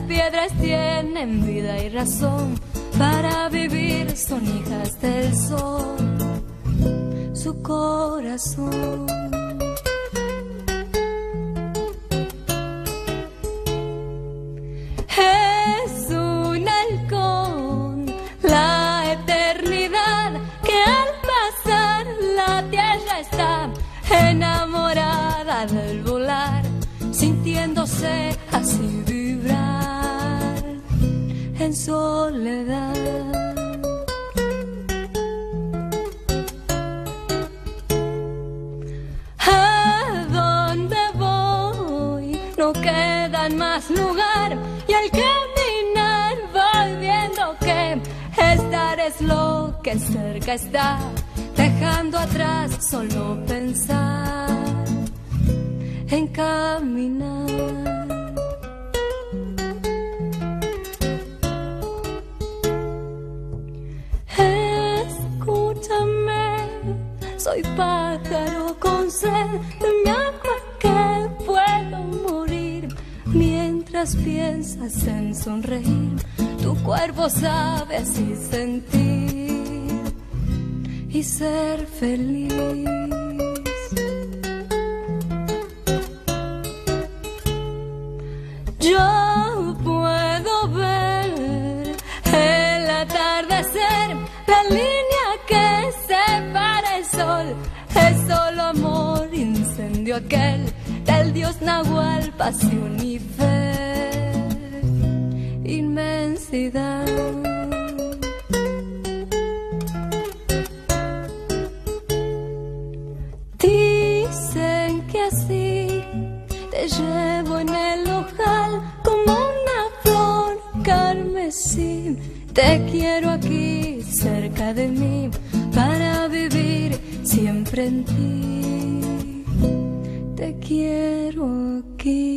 piedras tienen vida y razón para vivir, son hijas del sol, su corazón. Es un halcón, la eternidad que al pasar la tierra está enamorada del volar, sintiéndose así vibrar en soledad. ¿A dónde voy? No quedan más lugar y al caminar voy viendo que estar es lo que cerca está, dejando atrás solo pensar en caminar. Soy pájaro con sed de mi agua que puedo morir mientras piensas en sonreír. Tu cuerpo sabe así sentir y ser feliz. Yo Es solo amor, incendio aquel del dios Nahual, pasión y fe, inmensidad. Dicen que así te llevo en el ojal como una flor carmesí. Te quiero aquí cerca de mí ti. Te quiero aquí.